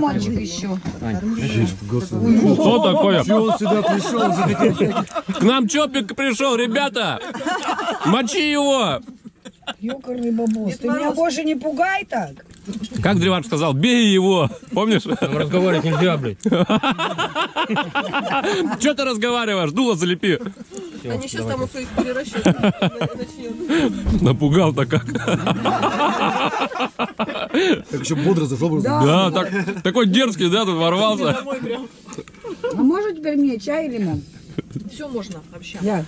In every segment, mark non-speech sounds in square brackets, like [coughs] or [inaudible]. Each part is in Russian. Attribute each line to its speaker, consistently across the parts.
Speaker 1: Мальчик еще.
Speaker 2: Что такое?
Speaker 3: Он сюда пришел, захотел.
Speaker 2: К нам Чопик пришел, ребята! Мочи его!
Speaker 1: Ёкарный бабус. Ты меня больше не пугай так.
Speaker 2: Как Древар сказал, бей его! Помнишь?
Speaker 4: Там разговаривать нельзя, блядь. [laughs]
Speaker 2: Что ты разговариваешь? Дуло залепи.
Speaker 5: Они сейчас там их перерасчет начнет.
Speaker 2: Напугал-то как.
Speaker 3: Как еще бодро зашел.
Speaker 2: Да, так, такой дерзкий, да, тут ворвался.
Speaker 1: А может теперь мне чай или лимон?
Speaker 5: Все можно вообще.
Speaker 1: Я.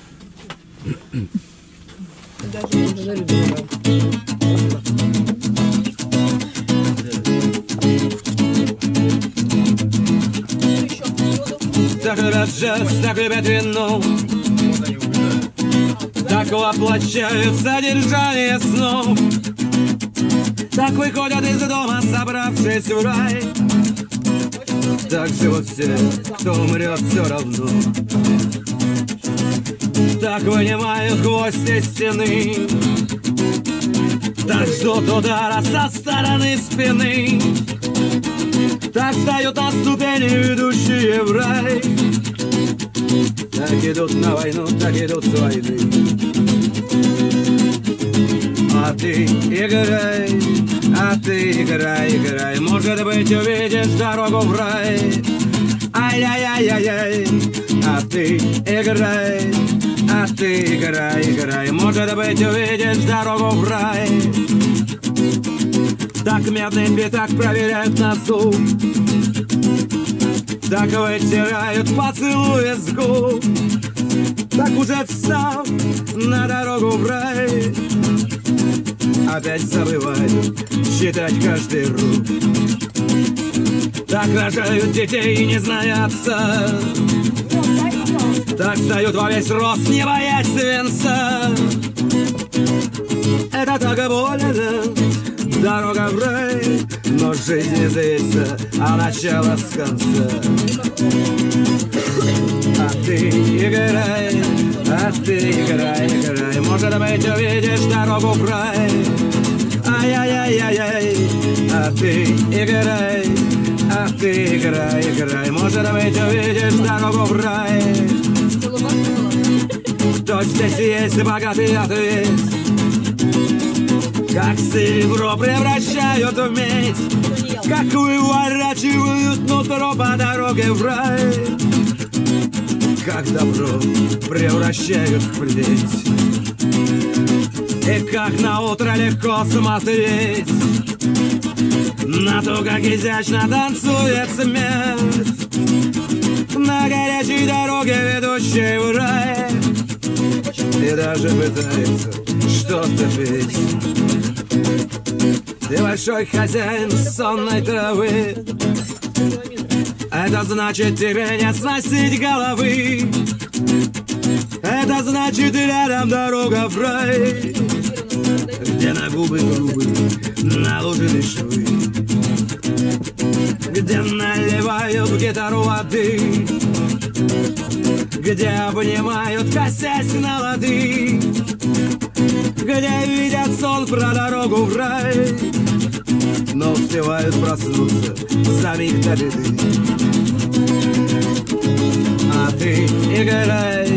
Speaker 5: Даже.
Speaker 6: Так любят жест, так любят вину Так воплощают содержание снов. Так выходят из дома, собравшись в рай. Так живут все, кто умрет все равно. Так вынимают гвоздь из стены Так ждут удара со стороны спины так встают на ступени, ведущие в рай. Так идут на войну, так идут с войны. А ты играй, а ты играй, играй. Может быть увидишь дорогу в рай. Ай-яй-яй-яй-яй. А ты играй, а ты играй, играй Может быть увидишь дорогу в рай. Так медный пятак проверяют на зуб Так вытирают поцелуи с губ. Так уже встал на дорогу в рай. Опять забывают считать каждый рук Так рожают детей, не зная отца Так встают во весь рост, не боясь свинца Это так больно Дорога в рай, но жизнь не злится, а начало с конца. А ты играй, а ты играй, играй, может быть увидишь дорогу в рай. Ай-яй-яй-яй-яй, а ты играй, а ты играй, играй, может быть увидишь дорогу в рай. Кто здесь есть богатый ответ? Как серебро превращают в медь Как выворачивают нутро по дороге в рай Как добро превращают в плеть И как на утро легко смотреть На то, как изящно танцует смерть На горячей дороге, ведущей в рай. И даже пытается что-то петь. Ты большой хозяин сонной травы. Это значит тебе не сносить головы. Это значит рядом дорога в рай. Где на губы грубы наложены швы Где наливают гитару воды Где обнимают косясь на лады где видят сон про дорогу в рай Но успевают проснуться самих до беды А ты играй,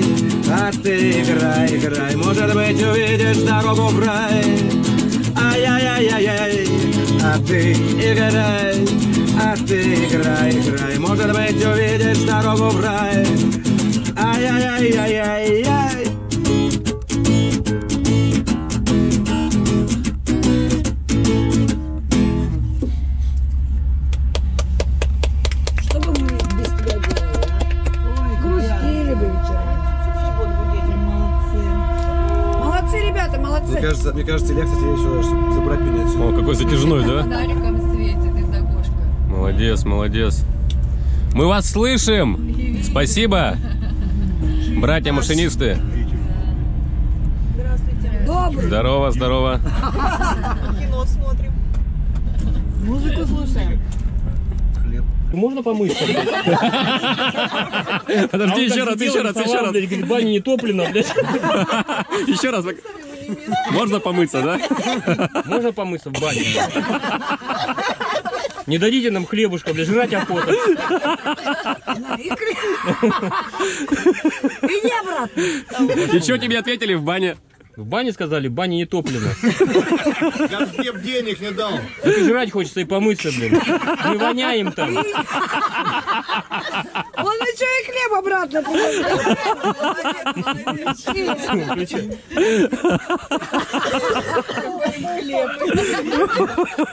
Speaker 6: а ты играй, играй Может быть увидишь дорогу в рай. Ай-яй-яй-яй-яй А ты играй, а ты играй, играй Может быть увидишь дорогу в рай Ай-яй-яй-яй-яй
Speaker 1: Что бы мы без тебя делали, а? Грустили бы вечерами. Молодцы, ребята,
Speaker 3: Мне
Speaker 1: молодцы.
Speaker 3: кажется, мне кажется, Илья, кстати, еще забрать меня отсюда.
Speaker 2: О, какой затяжной, да?
Speaker 7: Окошка.
Speaker 2: Молодец, молодец. Мы вас слышим! Спасибо! Братья-машинисты!
Speaker 5: Здравствуйте.
Speaker 1: Добрый.
Speaker 2: Здорово, здорово.
Speaker 5: Кино смотрим.
Speaker 1: Музыку слушаем.
Speaker 4: Можно помыться?
Speaker 2: Подожди, еще раз, еще раз, еще раз.
Speaker 4: Говорит, баня не топлена, блядь. [laughs]
Speaker 2: Еще раз. Можно помыться, да?
Speaker 4: Можно помыться в бане? [laughs] Не дадите нам хлебушка, блядь, жрать охота.
Speaker 1: И кре- Иди обратно.
Speaker 2: И что тебе ответили в бане?
Speaker 4: В бане сказали, в бане не топлено.
Speaker 8: Газдеп денег не дал.
Speaker 4: Так и жрать хочется и помыться, блин. Мы воняем там.
Speaker 1: Он еще и хлеб обратно положил.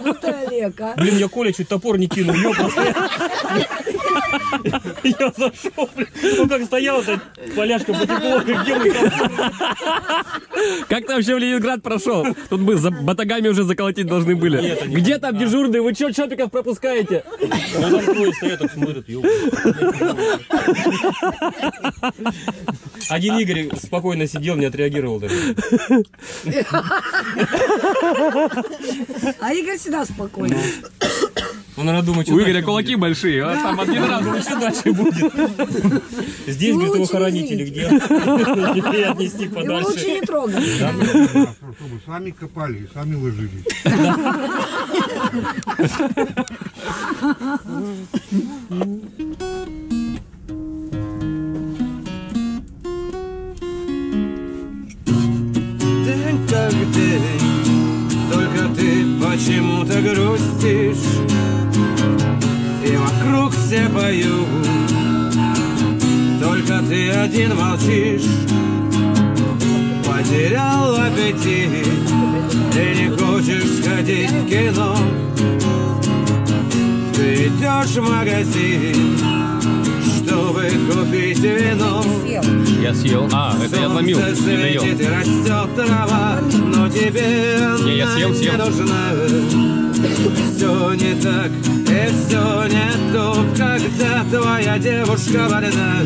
Speaker 1: Ну ты, Олег, а.
Speaker 4: Блин, я Коля чуть топор не кинул. Я зашел, блин. Ну как стоял-то, поляшка потекло, как топор.
Speaker 2: Как ты вообще в Ленинград прошел? Тут бы за батагами уже заколотить должны были. Где там дежурные? Вы что, чопиков пропускаете?
Speaker 4: Ну там стоят, так смотрят. Один Игорь спокойно сидел, не отреагировал даже.
Speaker 1: А Игорь всегда спокойно.
Speaker 4: Он, наверное, думает, что
Speaker 2: У Игоря кулаки большие, а там один раз.
Speaker 4: будет. [laughs] Что дальше будет? Здесь, говорит, его хоронить или где? Или отнести
Speaker 1: Его лучше
Speaker 4: подальше.
Speaker 1: не трогать.
Speaker 8: Чтобы сами копали и сами ложились.
Speaker 6: День [laughs] день, только ты почему-то грустишь. И вокруг все поют, только ты один молчишь. Потерял аппетит, и не хочешь сходить в кино. Ты идешь в магазин, купить вино
Speaker 2: Я съел. А, это я отломил,
Speaker 6: Солнце
Speaker 2: не доел.
Speaker 6: светит и растет трава, но тебе
Speaker 2: Не, я съел,
Speaker 6: она
Speaker 2: съел.
Speaker 6: не нужна. Все не так, и все не то, когда твоя девушка больна.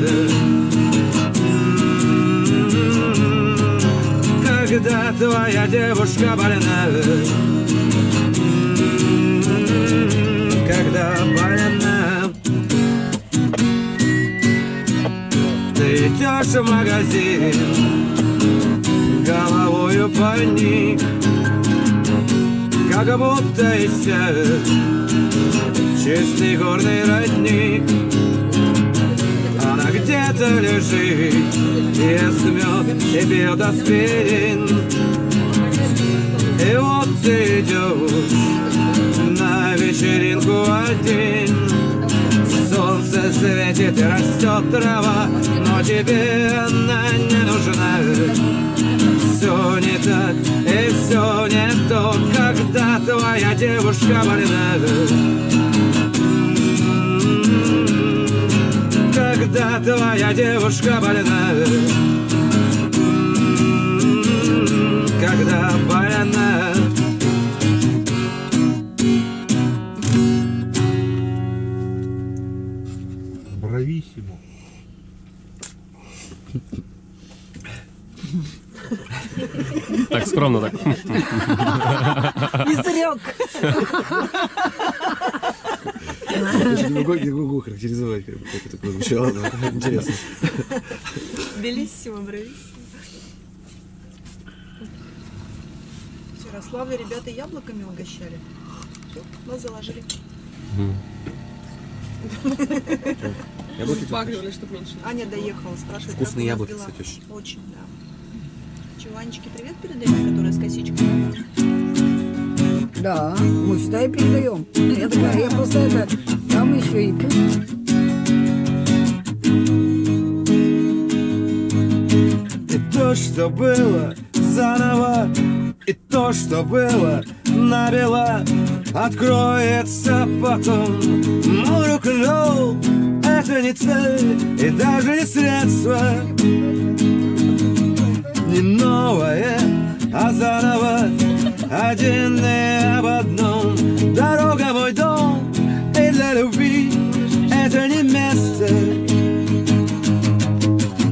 Speaker 6: Когда твоя девушка больна. Ты идешь в магазин. Головою паник Как будто иссяк Чистый горный родник Она где-то лежит. Ест мед и пьет аспирин. И вот ты идешь На вечеринку один светит и растет трава, но тебе она не нужна. Все не так и все не то, когда твоя девушка больна. Когда твоя девушка больна. Когда больна.
Speaker 8: Брависсимо.
Speaker 2: Так скромно так.
Speaker 3: Даже не могу, не могу характеризовать, как, бы, как это прозвучало, но интересно.
Speaker 5: Белиссимо, брависсимо. В Ярославле ребята яблоками угощали. Все, нас заложили. [laughs]
Speaker 3: Яблоки
Speaker 5: Пагривали, чтобы меньше. Аня доехала, спрашивает.
Speaker 3: Вкусные яблоки,
Speaker 5: дела.
Speaker 3: кстати, очень.
Speaker 5: Очень, да. Чуванечке привет передаем, которая с косичкой.
Speaker 1: Да, мы всегда и передаем. Я такая, я просто это, там еще и...
Speaker 6: И то, что было заново, и то, что было набело, откроется потом. Мой рок-н-ролл — это не цель и даже не средство. Не новое, а заново, один и об одном. Дорога мой дом, и для любви это не место.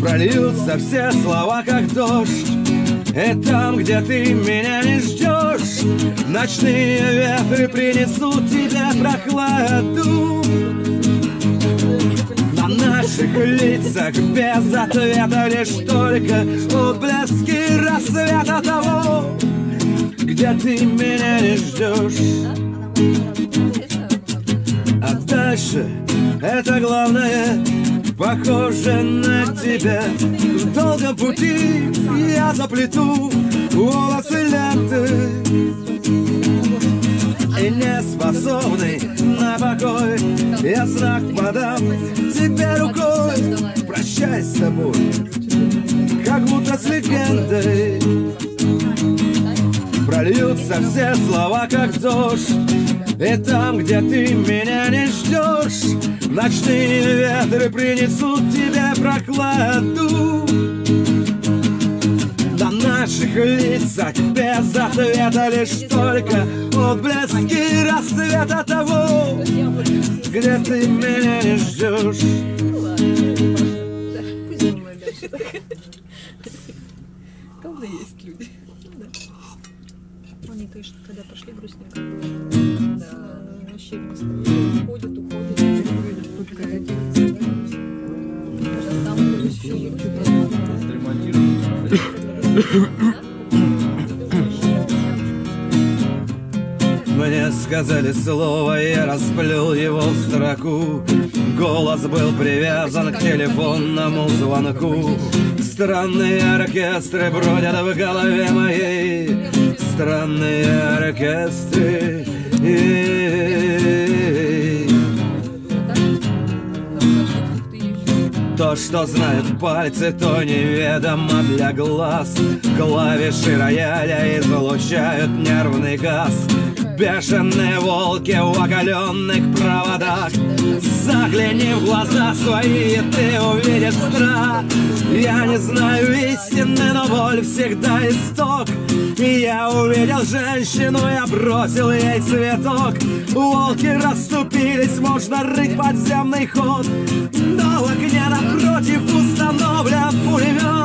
Speaker 6: Прольются все слова, как дождь И там, где ты меня не ждешь Ночные ветры принесут тебе прохладу лицах без ответа Лишь только отблески рассвета того Где ты меня не ждешь. Дальше, это главное Похоже на тебя. В долгом пути я заплету волосы ленты. И не способный на покой Я знак подам тебе рукой С собой Как будто с легендой. Прольются все слова, как дождь. И там, где ты меня не ждешь Ночные ветры принесут тебе прохладу. На наших лицах без ответа Лишь только отблески рассвета того Где ты меня не ждешь [laughs]
Speaker 5: Главное, есть люди.
Speaker 7: Они, конечно, когда пошли грустненько было. Да, вообще грустно. Уходят, уходят. Только один. Даже сам ходишь, всё
Speaker 6: Мне сказали слово, я расплел его в строку. Голос был привязан к телефонному звонку. Странные оркестры бродят в голове моей. Странные оркестры. То, что знают пальцы, то неведомо для глаз. Клавиши рояля излучают нервный газ Бешеные волки в оголенных проводах. Загляни в глаза свои, и ты увидишь страх. Я не знаю истины, но боль всегда исток. И я увидел женщину, я бросил ей цветок. Волки расступились, можно рыть подземный ход. Но в огне напротив установлен пулемет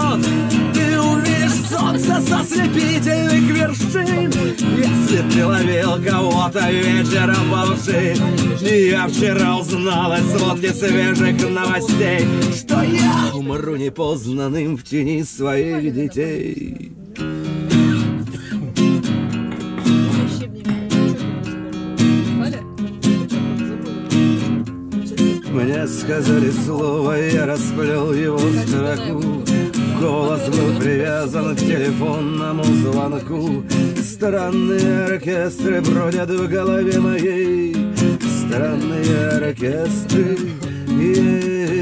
Speaker 6: солнце со слепительных вершин. Если ты ловил кого-то вечером во лжи Я вчера узнал из сводки свежих новостей Что я умру непознанным в тени своих детей? Мне сказали слово, я расплел его строку Голос был привязан к телефонному звонку Странные оркестры бродят в голове моей Странные оркестры Ей.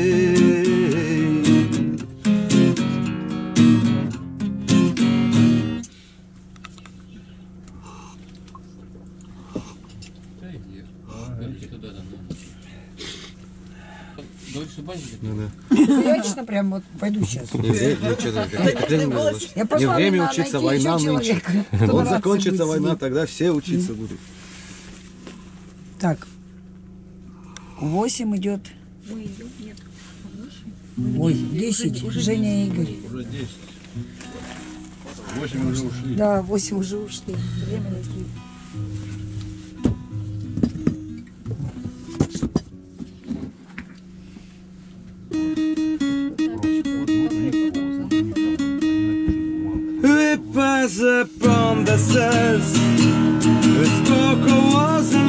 Speaker 1: Я лично прям вот пойду сейчас.
Speaker 3: Не время?
Speaker 1: Я
Speaker 3: Не учиться, война нынче. Вот закончится война, тогда все учиться будут.
Speaker 1: Так. Восемь идет. Ой, десять. Женя и Игорь.
Speaker 8: Уже 10. 8 уже ушли.
Speaker 1: Да, восемь уже ушли. Время летит.
Speaker 6: It was upon the sails, the spoke was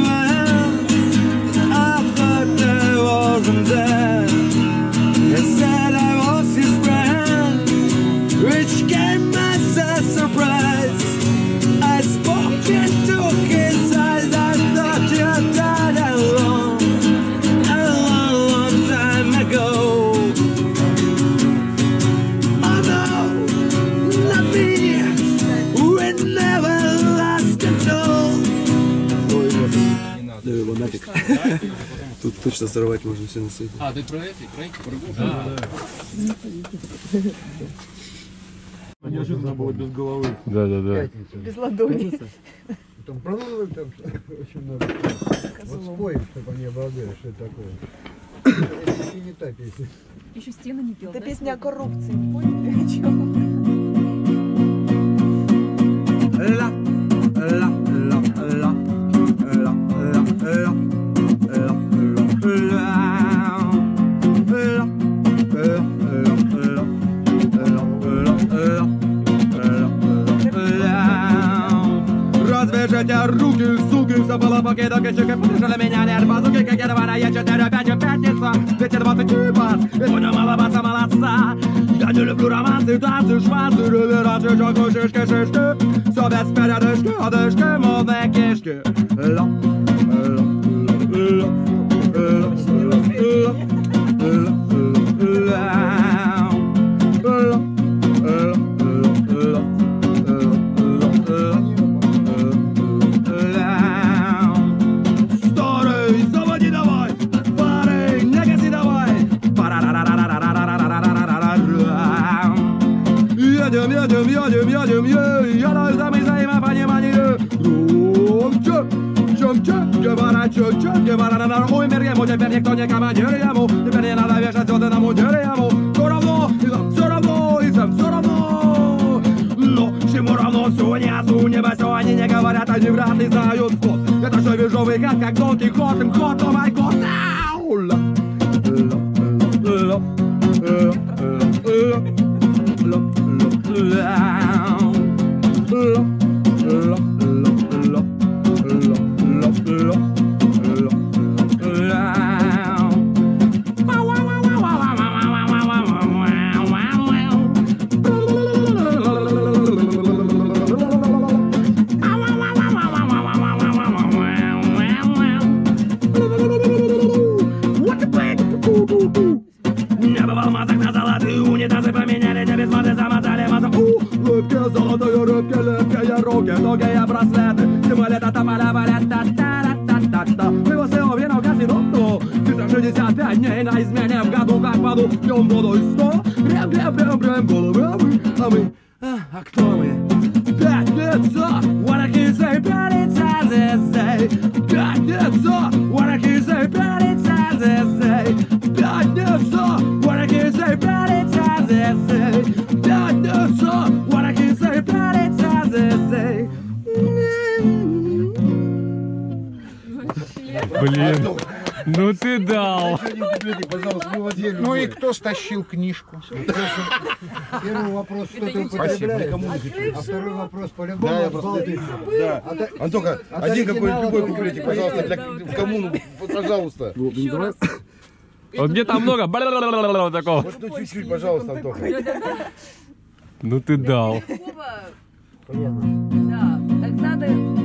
Speaker 3: точно сорвать можно все на свете.
Speaker 2: А, ты про эти, про эти, про
Speaker 8: Неожиданно было без головы.
Speaker 2: Да, да, да.
Speaker 1: Без ладони.
Speaker 8: Там продумывали там очень много. Вот спой, чтобы они обалдели, что это такое. Это не та песня.
Speaker 7: Еще стены не пел.
Speaker 5: Это песня о коррупции, поняли? О чем?
Speaker 6: Развяжите руки, суки, забыла покидок, и щеки, подержали меня, нет базуки, кедована, я четыре, пять, пятница, ветер двадцать чипас, и понял маловаться молодца. Я не люблю романсы, танцы, шманцы, реверансы, чокну, шишки, шишки, все без передышки, одышки, модные кишки. Ла, ла, ла, ла, ла, ла, ла, Едем, едем, едем, едем, е, я даю за взаимопонимание. Громче, чемче, гевара, чемче, гевара, на дорогу мир ему, теперь никто не командир ему, теперь не надо вешать звезды на мундир ему. Все равно, и нам все равно, и всем все равно. Но чему равно все нету, небо все они не говорят, они вряд ли знают вход. Это же вижовый гад, как Дон Кихот, им ход, о май год. Ла, году, как в аду. Пьем воду из сто, прям, прям, прям, прям, головы, а мы, а мы, а, а кто мы? Пятница, what I can say, пятница, this day. Пятница, what I can say, пятница, this day. Пятница, what I can say, пятница, this day. Пятница, what I can say, пятница, this day.
Speaker 2: Блин, ну ты дал.
Speaker 8: Пожалуйста, мы в отдельную
Speaker 9: Ну и кто стащил книжку?
Speaker 8: Первый вопрос, кто ты употребляет, а второй вопрос по-любому
Speaker 3: Да, я
Speaker 8: отбалтывается.
Speaker 3: просто... Да.
Speaker 8: А то-
Speaker 3: Антоха, один какой
Speaker 8: оригинала
Speaker 3: любой
Speaker 8: оригинала.
Speaker 3: пожалуйста, для, коммуну, пожалуйста.
Speaker 2: Вот где там много такого.
Speaker 3: Вот ну чуть-чуть, пожалуйста, Антоха.
Speaker 2: Ну ты дал.
Speaker 7: Да, так надо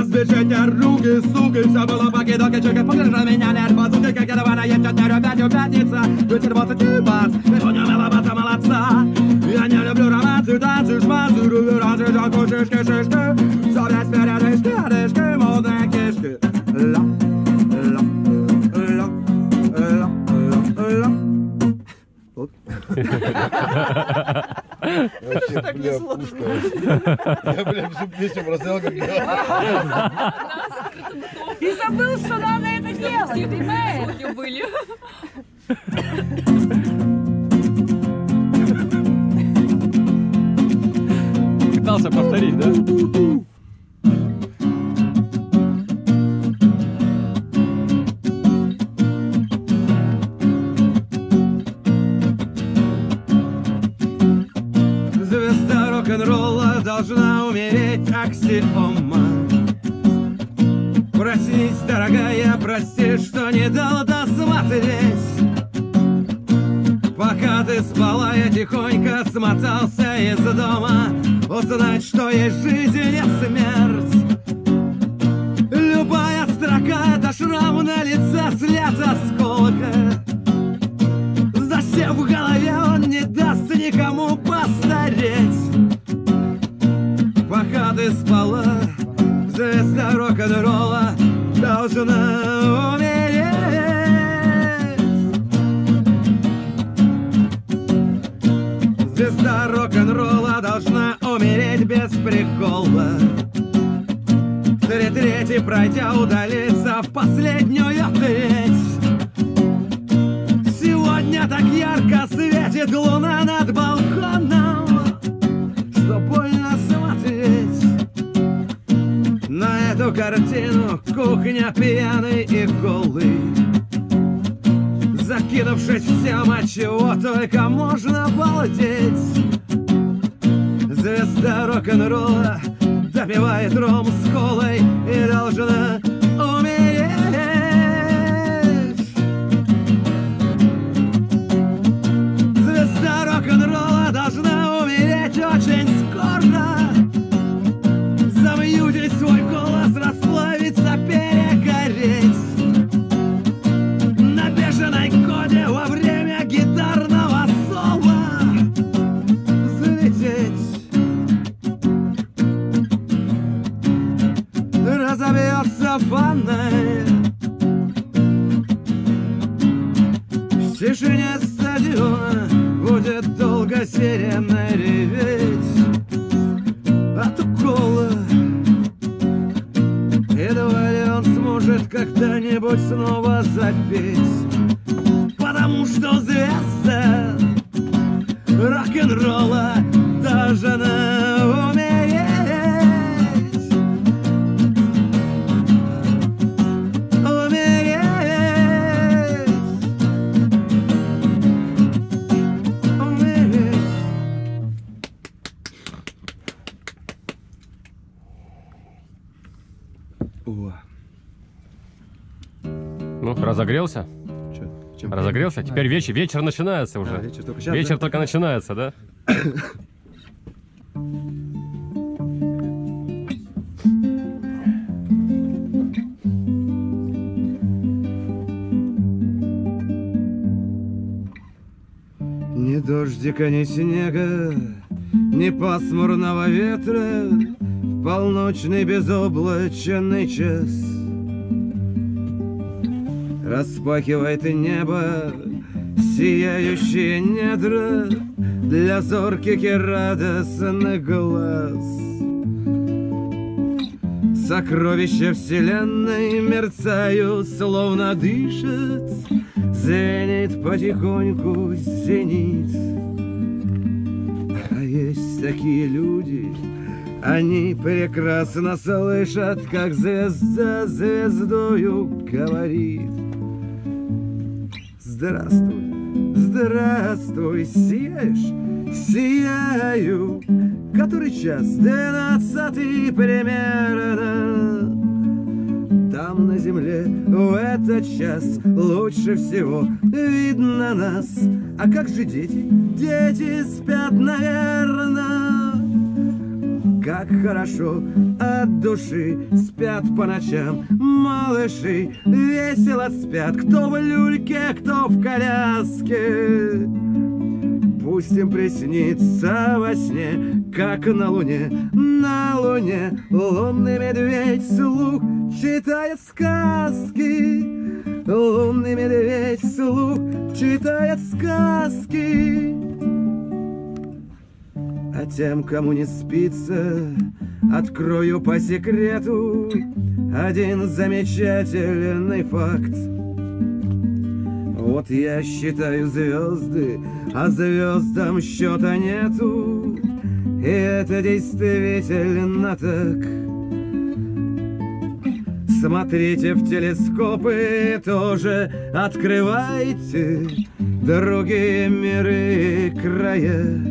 Speaker 6: Развяжите руки, суки, все было покидоки, чуки, покажи меня, нет, базуки, как давай, я четыре, пять, пятница, ветер двадцать и бас, и понял, маловато молодца. Я не люблю романсы, танцы, шманцы, реверансы, жалко, шишки, шишки, все без передышки, одышки, модные кишки. Ла, ла, ла, ла, ла, ла.
Speaker 3: Вообще, бля, пушка. Я, бля, всю песню проснял, как я.
Speaker 1: И забыл, что надо это делать, понимаешь?
Speaker 7: Сегодня были.
Speaker 2: Пытался повторить, да?
Speaker 6: Аксиома Проснись, дорогая, прости, что не дал досмотреть. Пока ты спала, я тихонько смотался из дома Узнать, что есть жизнь и смерть. Любая строка — это шрам на лице, след осколка. Засев в голове, он не даст никому постареть ты спала, звезда рок-н-ролла должна умереть. Звезда рок-н-ролла должна умереть без прикола. Три трети пройдя удалиться в последнюю треть. Сегодня так ярко светит луна над балконом картину кухня пьяный и голый. Закинувшись всем, от чего только можно балдеть. Звезда рок-н-ролла допивает ром с колой и должна Фонарь В тишине стадиона Будет долго сирена реветь От укола. Едва ли он сможет когда-нибудь снова запеть Потому что звезда рок-н-ролла
Speaker 2: разогрелся?
Speaker 3: Чем?
Speaker 2: Разогрелся? Теперь вечер, вечер начинается уже.
Speaker 3: А, вечер только
Speaker 2: вечер
Speaker 3: да?
Speaker 2: только начинается, да?
Speaker 6: Ни дождика, ни снега, ни пасмурного ветра В полночный безоблачный час Распахивает небо сияющие недра Для зорких и радостных глаз. Сокровища вселенной мерцают, словно дышат Звенит потихоньку зенит. А есть такие люди Они прекрасно слышат Как звезда звездою говорит Здравствуй, здравствуй, сияешь? Сияю Который час? Двенадцатый примерно там на земле в этот час лучше всего видно нас. А как же дети? Дети спят, наверное. Как хорошо от души спят по ночам малыши, весело спят, кто в люльке, кто в коляске. Пусть им приснится во сне, как на луне, на луне лунный медведь слух читает сказки. Лунный медведь слух читает сказки. А тем, кому не спится, открою по секрету один замечательный факт. Вот я считаю звезды, а звездам счета нету. И это действительно так. Смотрите в телескопы, тоже открывайте другие миры и края.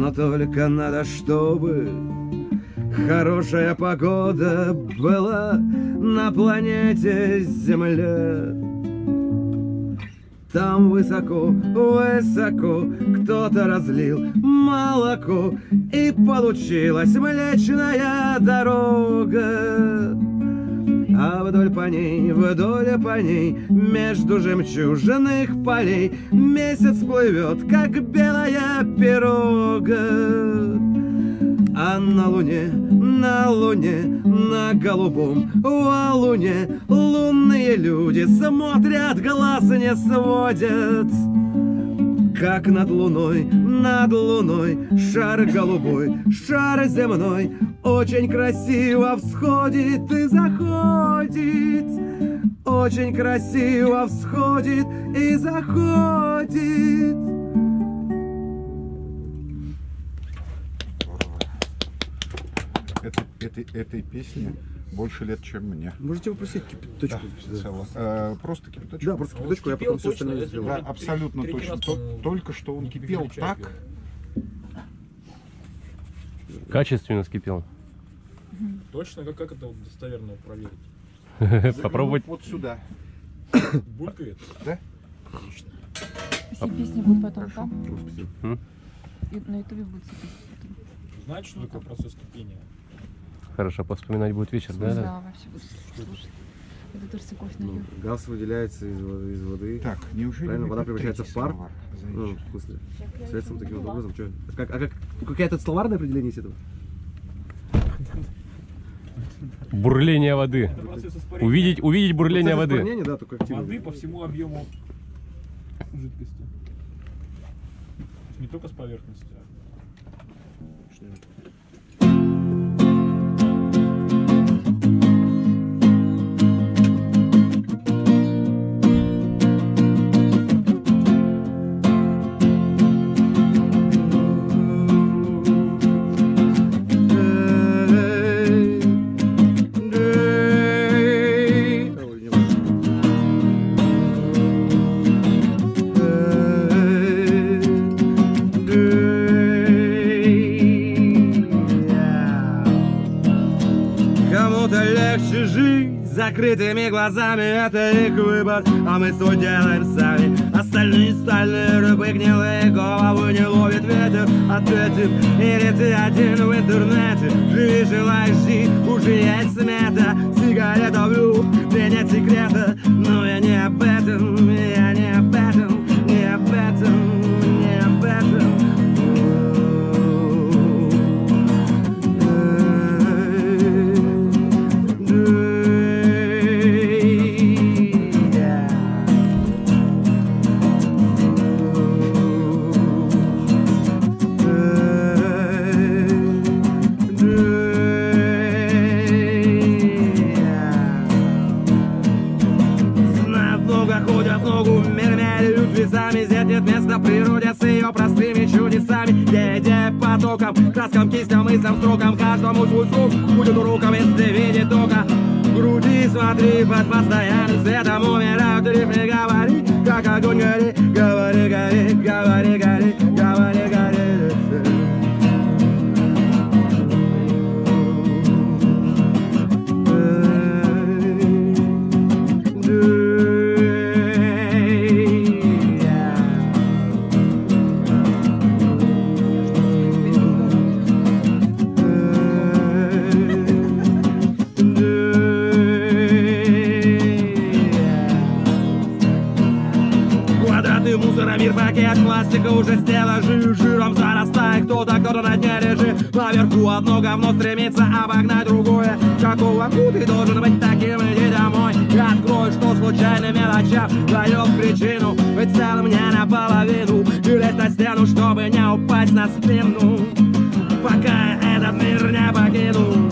Speaker 6: Но только надо, чтобы хорошая погода была на планете Земля. Там высоко, высоко кто-то разлил молоко, и получилась млечная дорога. А вдоль по ней, вдоль по ней, между жемчужных полей Месяц плывет, как белая пирога. А на луне, на луне, на голубом луне Лунные люди смотрят, глаз не сводят Как над луной, над луной Шар голубой, шар земной Очень красиво всходит и заходит Очень красиво всходит и заходит
Speaker 9: Это, этой, этой песне больше лет, чем мне.
Speaker 3: Можете попросить кипяточку?
Speaker 9: Да, целом. Э, просто кипяточку.
Speaker 3: Да, просто кипяточку, я потом все остальное
Speaker 9: Да,
Speaker 3: сделаю.
Speaker 9: абсолютно точно. То- только что он кипел так,
Speaker 2: Качественно скипел.
Speaker 4: Точно? Как, как это вот достоверно проверить? [laughs]
Speaker 2: Попробовать.
Speaker 9: Вот сюда.
Speaker 4: Булькает?
Speaker 7: Все песни будут потом там. На ютубе будут все песни.
Speaker 4: Знаешь, что такое процесс кипения?
Speaker 2: Хорошо, поспоминать будет вечер, да?
Speaker 7: Да,
Speaker 2: да?
Speaker 7: вообще будут слушать. Это тоже кофе
Speaker 3: Ну, газ выделяется из воды. Из воды.
Speaker 9: Так, неужели
Speaker 3: Правильно, вода превращается в пар? Ну, в смысле, средством таким вот образом. Чё? А как, а как, какое-то словарное определение есть этого?
Speaker 2: Бурление воды. Увидеть, увидеть бурление воды.
Speaker 3: да, только активно.
Speaker 4: воды по всему объему жидкости. Не только с поверхности. а
Speaker 6: закрытыми глазами Это их выбор, а мы все делаем сами. Остальные стальные рыбы гнилые Голову не ловит ветер. Ответим, или ты один в интернете? Живи, желаешь жить, уже есть смета. Сигарета в люк, где нет секрета Но я не об этом, я мыслям, строкам Каждому свой слух будет уроком, если видит только груди смотри под постоянным светом. Умирают рифмы, говори, как огонь гори Наверху одно говно стремится обогнать другое. Какого ку ты должен быть таким, иди домой Открой, что случайным мелочам дает причину Быть целым не наполовину. И лезть на стену, чтобы не упасть на спину. Пока этот мир не покину.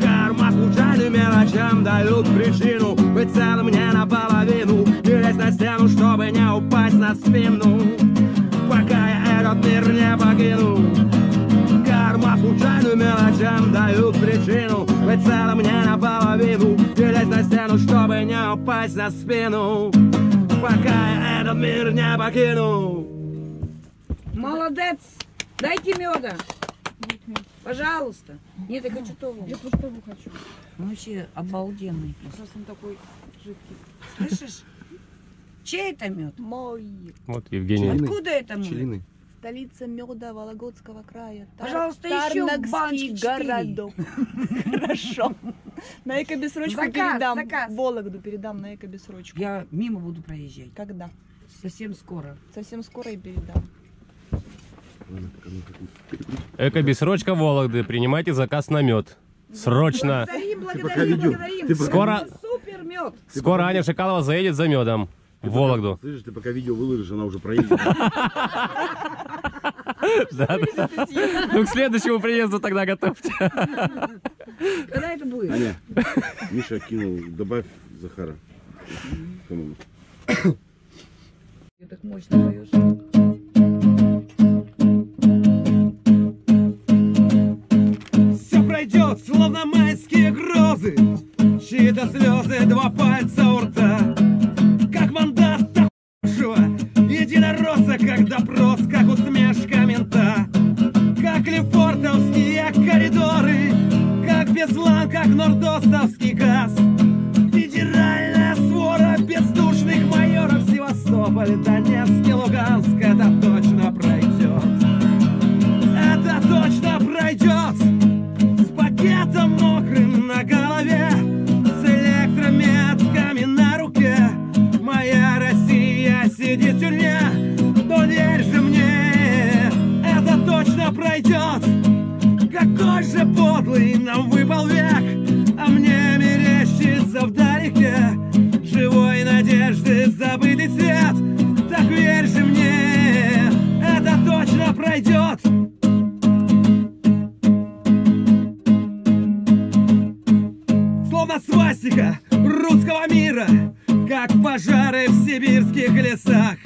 Speaker 6: Карма случайным мелочам дают причину. Быть целым не наполовину. И лезть на стену, чтобы не упасть на спину. Пока я этот мир не покину мелочам дают причину Быть целым не наполовину лезть на стену, чтобы не упасть на спину Пока я этот мир не покину
Speaker 1: Молодец! Дайте меда. Пожалуйста. Нет, я хочу того.
Speaker 7: Я тоже того хочу.
Speaker 1: Он вообще обалденный.
Speaker 7: Раз он такой жидкий.
Speaker 1: Слышишь? Чей это мед?
Speaker 7: Мой.
Speaker 2: Вот Евгений.
Speaker 1: Откуда это мед?
Speaker 3: Пчелиный.
Speaker 7: Столица меда Вологодского края. Тар-
Speaker 1: Пожалуйста, еще
Speaker 7: Тарнакский
Speaker 1: четыре.
Speaker 7: городок. [laughs] Хорошо. На эко-бессрочку передам.
Speaker 1: заказ.
Speaker 7: Вологду передам на эко-бессрочку.
Speaker 1: Я мимо буду проезжать.
Speaker 7: Когда?
Speaker 1: Совсем скоро.
Speaker 7: Совсем скоро и передам.
Speaker 2: Эко-бессрочка Вологды. Принимайте заказ на мед. Срочно.
Speaker 1: Благодарим,
Speaker 3: пока
Speaker 1: благодарим,
Speaker 3: видео-
Speaker 1: благодарим.
Speaker 3: ты пока-
Speaker 2: Скоро-
Speaker 1: Супер мед.
Speaker 2: Скоро Аня Шакалова заедет за медом в Вологду.
Speaker 3: Слышишь, ты пока видео выложишь, она уже проедет. [laughs] [laughs]
Speaker 2: Да, да. Ну, к следующему приезду тогда готовьте.
Speaker 1: Когда это будет?
Speaker 3: Аня, Миша кинул, добавь Захара. [coughs]
Speaker 1: Ты так мощно поешь.
Speaker 6: Все пройдет, словно майские грозы Чьи-то слезы, два пальца у рта Как мандат Единоросса, как допрос, как усмешка клипортовские коридоры, как Беслан, как нордостовский газ. Федеральная свора бездушных майоров Севастополь, Донецк и Луганск, это точно пройдет. Это точно пройдет с пакетом мокрым на голове. Пройдет? Какой же подлый нам выпал век? А мне мерещится вдалеке Живой надежды забытый свет. Так верь же мне Это точно пройдет. Словно свастика русского мира Как пожары в сибирских лесах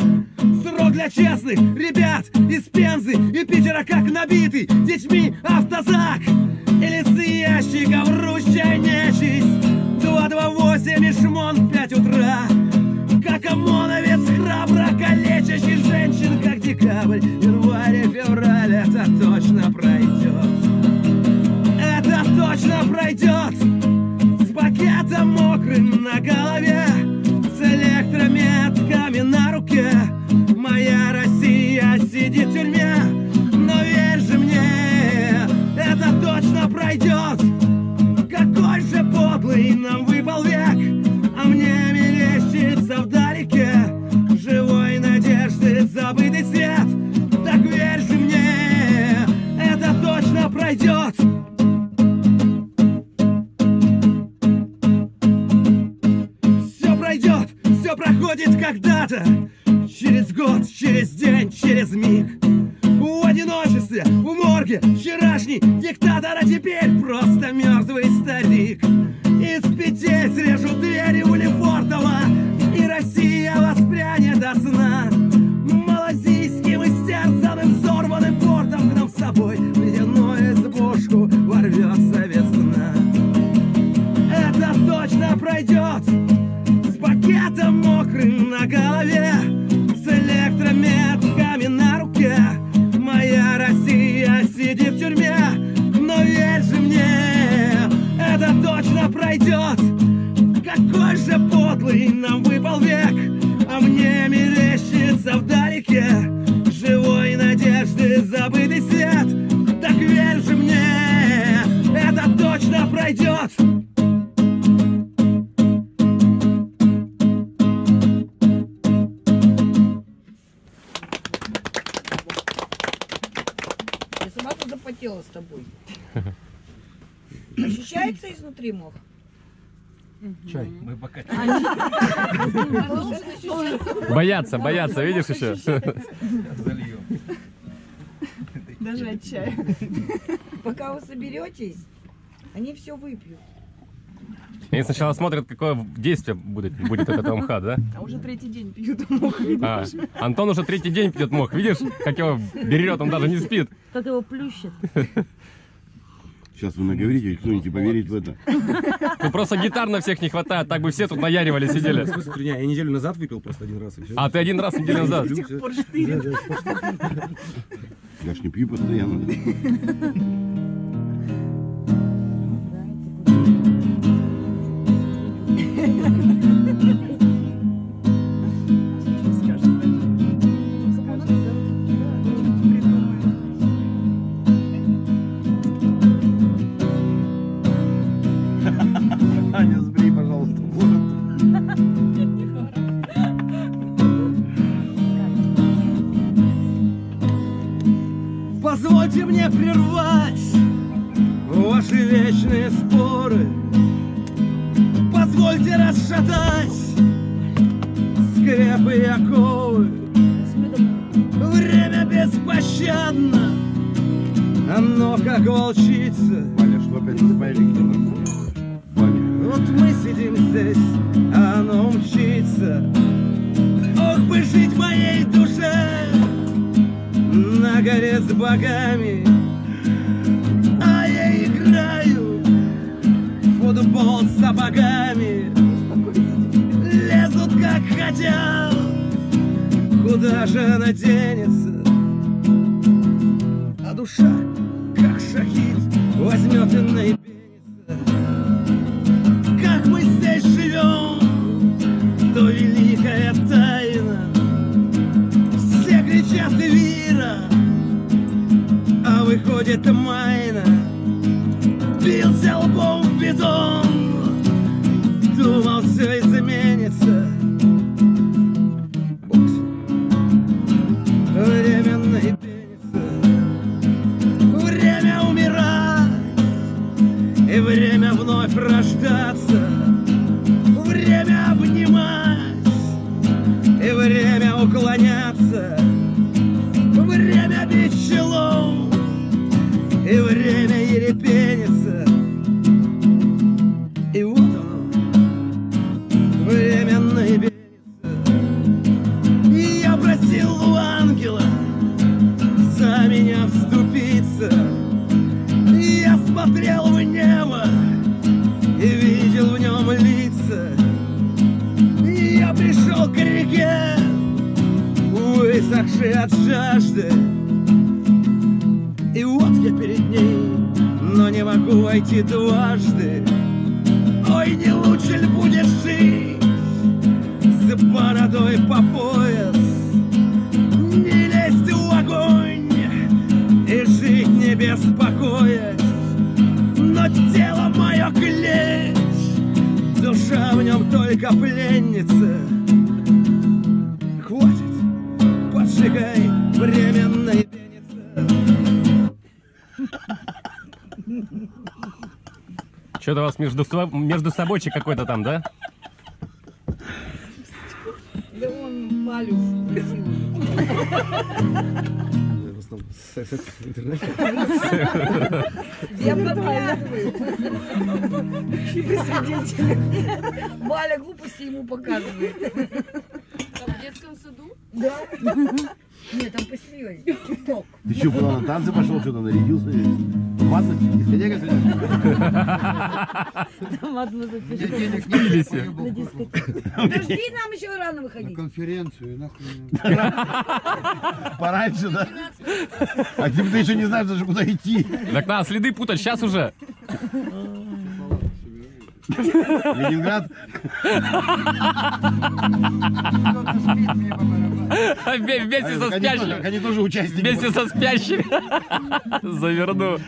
Speaker 6: Срок для честных ребят из Пензы и Питера как набитый детьми автозак. Или с ящиков рущая нечисть. 228 и шмон в 5 утра. Как ОМОНовец храбро калечащий женщин Как декабрь, январь февраль. Это точно пройдет. Это точно пройдет
Speaker 2: Боятся, боятся, видишь еще?
Speaker 4: Зальем.
Speaker 7: Даже от чая. [laughs]
Speaker 1: Пока вы соберетесь, они все выпьют.
Speaker 2: Они сначала смотрят, какое действие будет, будет от этого мха, да?
Speaker 7: А уже третий день пьют мох, видно.
Speaker 2: А, Антон уже третий день пьет мох. Видишь, как его берет, он даже не спит.
Speaker 10: Как его плющит. [laughs]
Speaker 11: Сейчас вы наговорите, и кто-нибудь поверит в это.
Speaker 2: Ну просто гитар на всех не хватает, так бы все тут наяривали, сидели.
Speaker 3: Херня? Я неделю назад выпил просто один раз.
Speaker 2: А ты один раз неделю назад.
Speaker 11: Я ж не пью постоянно.
Speaker 2: Между, между собойчик какой-то там, да?
Speaker 1: Да он
Speaker 3: интернете.
Speaker 1: Я подглядываю. Свидетели. Валя глупости ему показывает.
Speaker 5: Там в детском саду?
Speaker 1: Да? Нет, там посерьезнее.
Speaker 11: Ты что, куда на танцы пошел, что-то нарядился? Мазать? Дискотека сегодня?
Speaker 1: Там одну запишу.
Speaker 8: денег
Speaker 2: Спились.
Speaker 1: На дискотеку. Подожди, нам еще рано выходить.
Speaker 8: конференцию, нахуй. [laughs]
Speaker 11: Пораньше, да? А типа ты еще не знаешь даже куда идти.
Speaker 2: Так надо следы путать, сейчас уже.
Speaker 11: Ленинград?
Speaker 2: Вме- Вместе со спящими.
Speaker 11: Они тоже участники.
Speaker 2: Вместе со спящими. Заверну.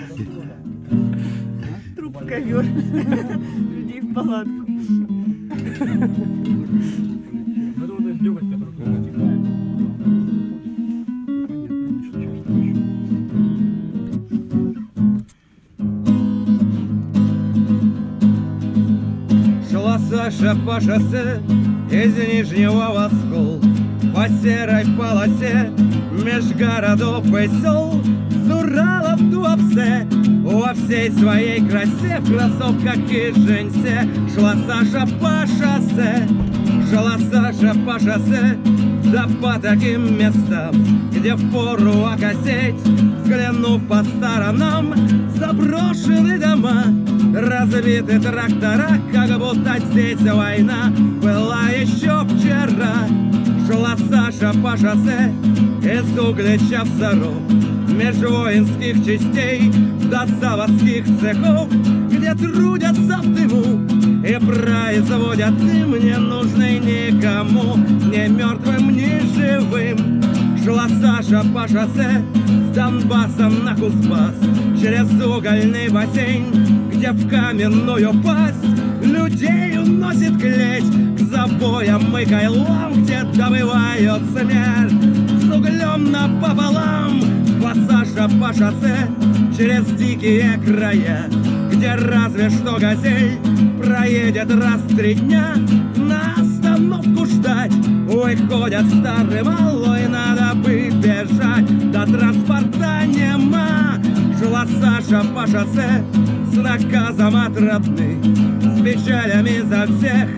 Speaker 1: Труп ковер. Людей в палатку.
Speaker 6: Шла Саша по шоссе из Нижнего в Оскол По серой полосе меж городов и сел С Урала в Туапсе. Во всей своей красе В кроссовках и джинсе Шла Саша по шоссе Шла Саша по шоссе Да по таким местам Где впору окосеть Взглянув по сторонам Заброшены дома Разбиты трактора, как будто здесь война Была еще вчера Шла Саша по шоссе из Углича в Сару Меж воинских частей до заводских цехов Где трудятся в дыму и производят дым Не нужный никому, ни мертвым, ни живым. Шла Саша по шоссе с Донбассом на Кузбасс Через угольный бассейн, где в каменную пасть Людей уносит клеть. К забоям и кайлам Где добывают смерть. С углем напополам Саша по шоссе через дикие края Где разве что газель проедет раз в три дня. На остановку ждать. Выходят старый малой, надо бы бежать. Да транспорта нема. Шла Саша по шоссе с наказом от родных печалями за всех,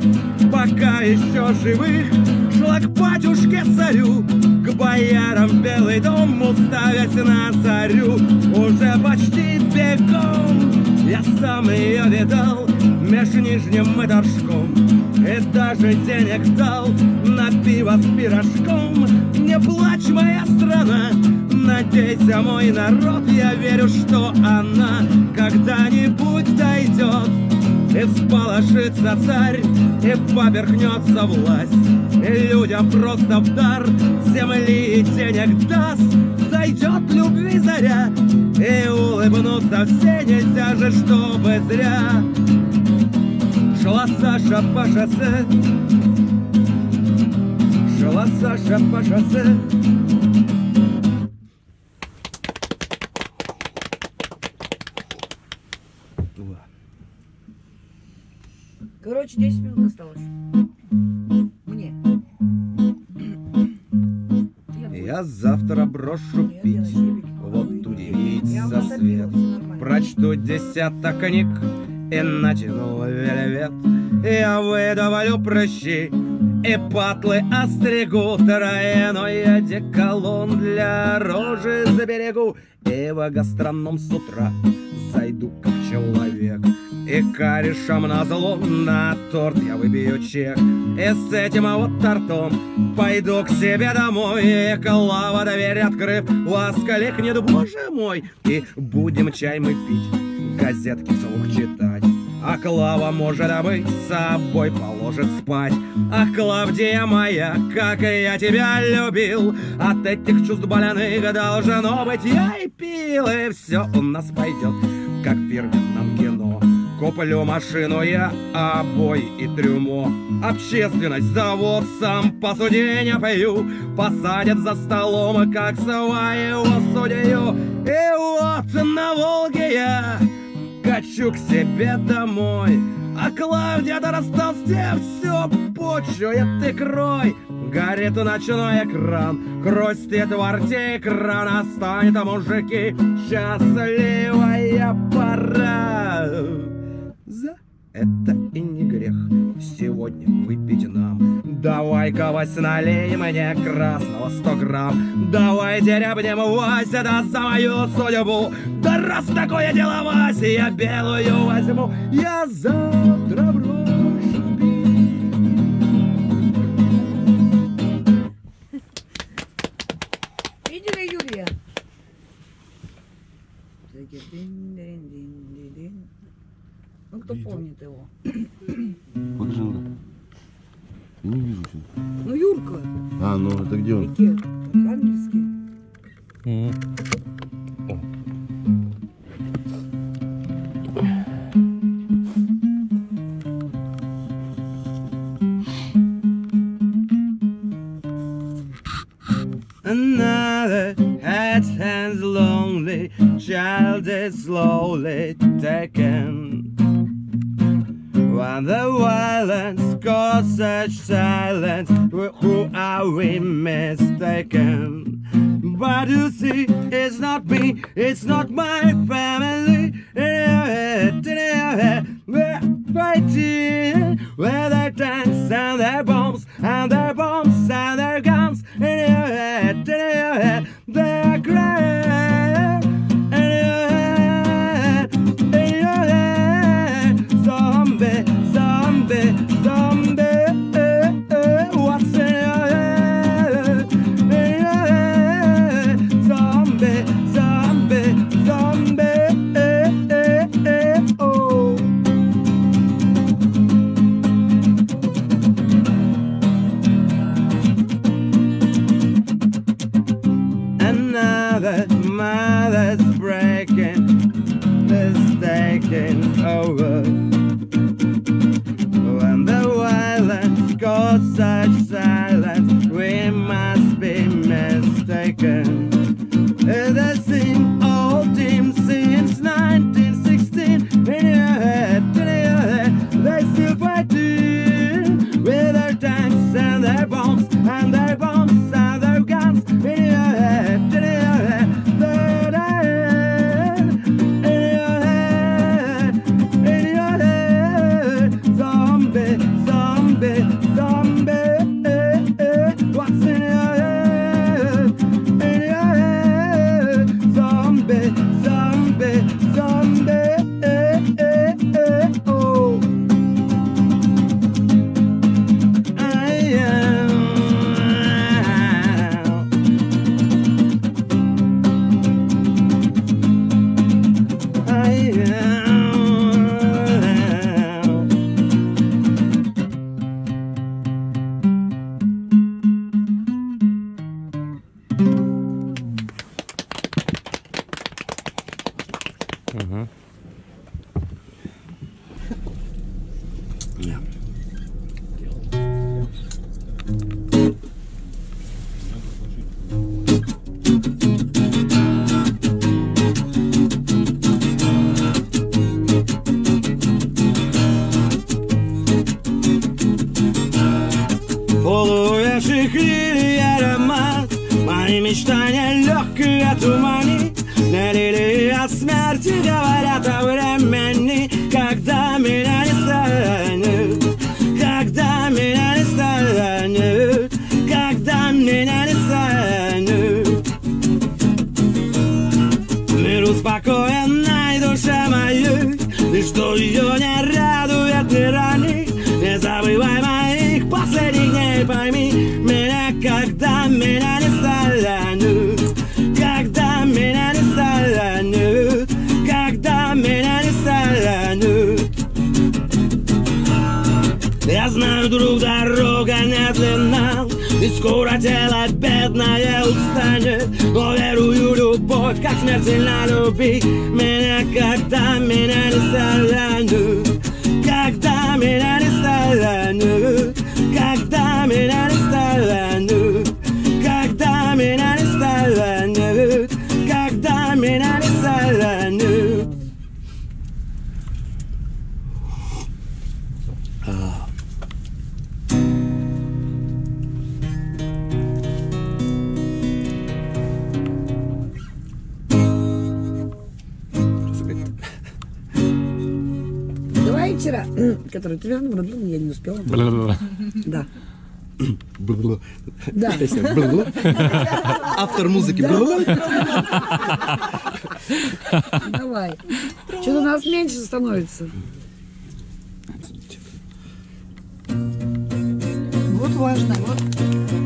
Speaker 6: пока еще живых Шла к батюшке царю, к боярам в Белый дом Уставясь на царю, уже почти бегом Я сам ее видал. Меж нижним и торжком И даже денег дал. На пиво с пирожком Не плачь, моя страна, надейся, мой народ Я верю, что она когда-нибудь дойдет и всполошится царь, и поверхнется власть, И людям просто в дар земли и денег даст. Зайдет любви заря, и улыбнуться все нельзя же, чтобы зря. Шла Саша по шоссе, шла Саша по шоссе.
Speaker 1: Короче, 10 минут осталось. Мне.
Speaker 6: Я завтра брошу
Speaker 1: Нет,
Speaker 6: пить, вот удивится свет. Прочту десяток книг и натяну вельвет. Я выдавлю прыщи и патлы остригу Тройной одеколон для рожи заберегу И в гастроном с утра сойду как человек. И корешам на зло на торт я выбью чек. И с этим вот тортом пойду к себе домой. И Клава дверь открыв, ласка ликнет, боже мой! И будем чай мы пить, газетки вслух читать. А Клава, может быть, с собой положит спать. А Клавдия моя, как я тебя любил! От этих чувств больных должно быть я и пил И все у нас пойдет, как в фирменном кино Куплю машину я, обой и трюмо. Общественность зовут, сам посудение пою. Посадят за столом, как своего судью. И вот на Волге я Качу к себе домой. А Клавдия-то растолстев все почует и крой Горит ночной экран. Хрустит в арте экран А станет, мужики, счастливая пора. За это и не грех. Сегодня выпить нам. Давай-ка, Вась, налей мне красного сто грамм. Давай дерябнем, Вася, да за мою судьбу. Да раз такое дело, Вася, я белую возьму. Я завтра брошу
Speaker 1: Ну, кто помнит его?
Speaker 11: Покажи нам. Я не вижу что.
Speaker 1: Ну, Юрка,
Speaker 11: А, ну это где он?
Speaker 1: Реке, Архангельский.
Speaker 6: Another head hands lonely, child is slowly taken. When the violence causes such silence, who are we mistaken? But you see, it's not me, it's not my family. We're fighting with their tanks and their bombs, and their bombs and their guns their grave. Taking over. When the violence causes such silence,
Speaker 1: вчера, [clears throat] который ты вернул, я не успела. Да. Да.
Speaker 3: Автор музыки.
Speaker 1: Давай. Что-то нас меньше становится.
Speaker 7: Вот важно, вот.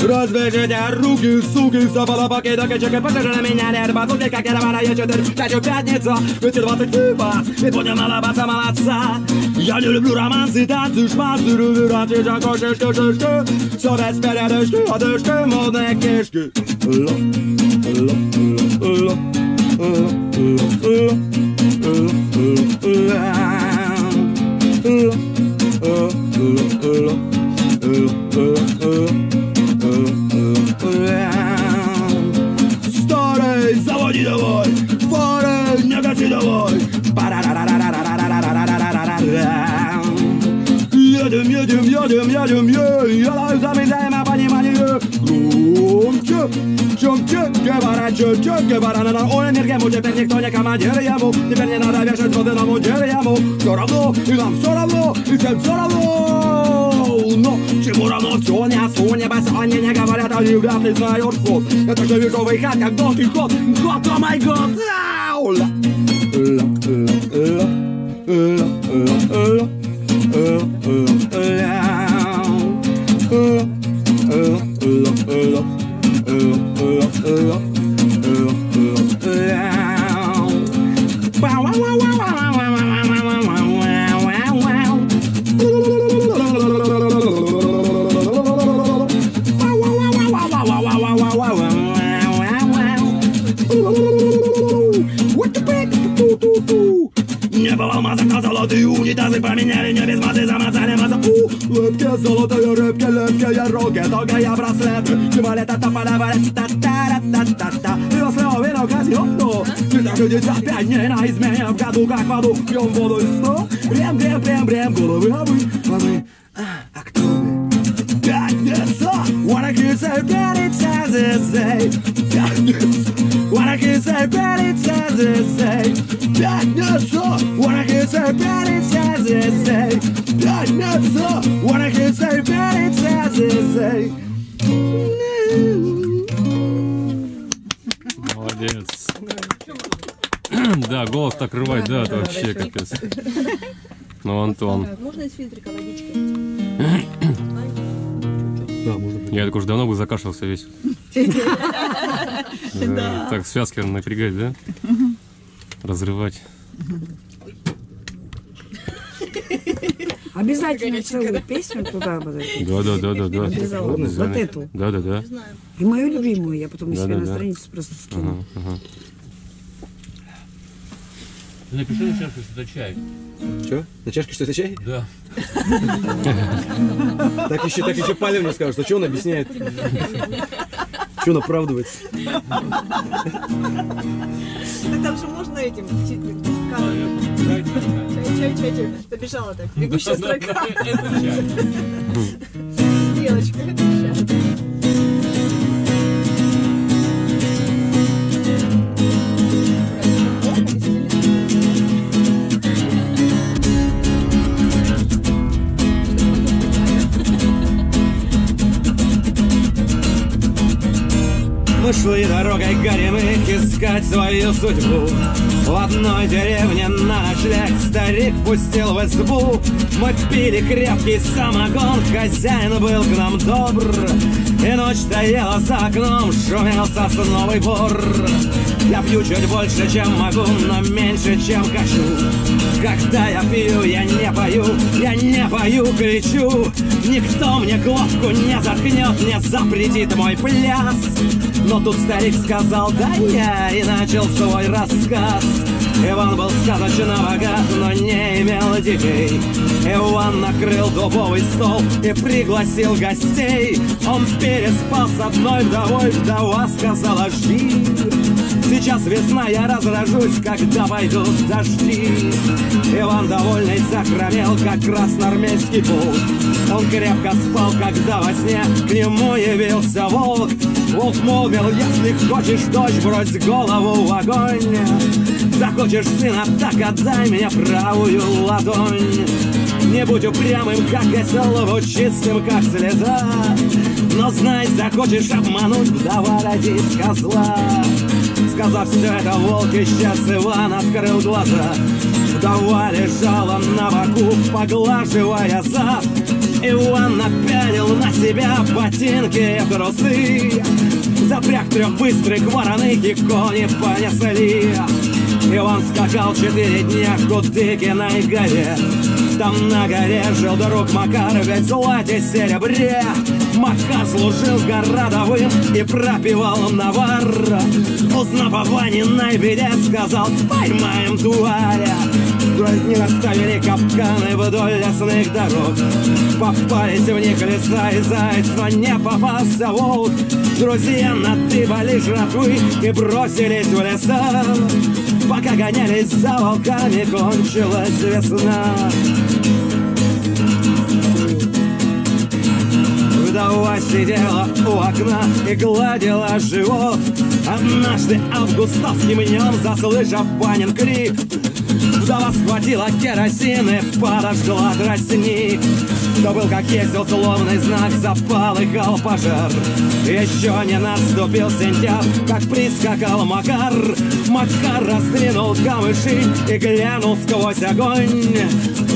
Speaker 6: Развяжите руки, суки, забала пакета, чека, похоже на меня, нерва, тут как я давай, я четыре, пять, пятница, эти двадцать пива, и будем маловаться, молодца. Я не люблю романсы, танцы, шманцы, руберати, жакошечки, шишки, все без передышки, одышки, модные кишки. Ла, ла, ла, ла, ла, ла, ла, ла, ла, Старый, заводи давай, Фары, не гаси давай. Едем, едем, едем, едем, едем, замедляем понимание. Громче, чемче, гевара, чемче, гевара, на ой, энергему, теперь никто не командир ему, теперь не надо вешать звезды на мундир ему. Все равно, и нам все равно, и всем все равно. uno Czemu ramocionia, sunie, basanie, nie gawareta, nie graty, znają szkód Ja tak na wieżowej chat, jak goty kot, kot, oh my god, la, la, la, la, la, la, la. моды поменяли не без моды, замотали мазу Улыбки золотые, рыбки, липкие руки, тугие браслеты Снимали та-та, подавали та-та-та-та-та-та И после увидел казёнку Ты так иди опять не на измене В году как в аду, пьем воду из сто Брем, брем, брем, брем, головы, а вы, а мы, а кто мы? Пятница! What a good day, пятница, this day Пятница! can say pretty says it say Dinosaur What I can say pretty says it say Dinosaur What I can say pretty says it say
Speaker 2: Молодец. Да, голос так рвать, да, это вообще капец. Ну, Антон.
Speaker 5: Можно из фильтрика водички?
Speaker 3: Да, можно.
Speaker 2: Я так уж давно бы закашлялся весь. [laughs] Так связки напрягать, да? Разрывать.
Speaker 1: Обязательно целую песню туда вот эту.
Speaker 2: Да, да, да, да, да.
Speaker 1: Обязательно. Вот эту.
Speaker 2: Да, да, да.
Speaker 1: И мою любимую. Я потом себе на страницу просто скину.
Speaker 10: Напиши на чашку, что это чай.
Speaker 3: Че? На чашке что это чай?
Speaker 10: Да. [laughs]
Speaker 3: Так еще, так еще Палевна скажет, а что он объясняет? Что он оправдывается?
Speaker 5: Так там же можно этим Чай, чай, чай, чай. Добежала так. Бегущая строка.
Speaker 10: Это чай.
Speaker 5: Стрелочка.
Speaker 6: Шли дорогой горемык искать свою судьбу. В одной деревне на ночлег старик пустил в избу. Мы пили крепкий самогон, хозяин был к нам добр. И ночь стояла за окном, шумел сосновый бор Я пью чуть больше, чем могу, но меньше, чем хочу. Когда я пью, я не пою, я не пою, кричу. Никто мне глотку не заткнет, не запретит мой пляс Но тут старик сказал, да я и начал свой рассказ. Иван был сказочно богат, но не имел детей. Иван накрыл дубовый стол и пригласил гостей. Он переспал с одной вдовой, вдова сказала, жди Сейчас весна, я разражусь, когда пойдут дожди Иван довольный захромел, как красноармейский полк Он крепко спал, когда во сне к нему явился волк Волк молвил, если хочешь дочь, брось голову в огонь Захочешь сына, так отдай мне правую ладонь Не будь упрямым, как будь чистым, как слеза Но знай, захочешь обмануть, вдова родит козла Сказав все это, волк исчез, Иван открыл глаза Вдова лежала на боку, поглаживая зад себя ботинки и трусы Запряг трех быстрых вороных и кони понесли. Иван скакал четыре дня к Кутыкиной горе. Там на горе жил друг Макар, ведь в злате серебре. Макар служил городовым и пропивал навар. Узнав о Ваниной беде, сказал, поймаем тваря не расставили капканы вдоль лесных дорог. Попались в них леса и заяц, но не попался волк. Друзья надыбали жратвы и бросились в леса. Пока гонялись за волками, кончилась весна. Вдова сидела у окна и гладила живот. Однажды августовским днем, заслышав Ванин крик Вдова схватила керосин и подожгла тростник То был, как есть условный знак, запал и пожар. Еще не наступил сентябрь, как прискакал Макар. Макар раздвинул камыши и глянул сквозь огонь.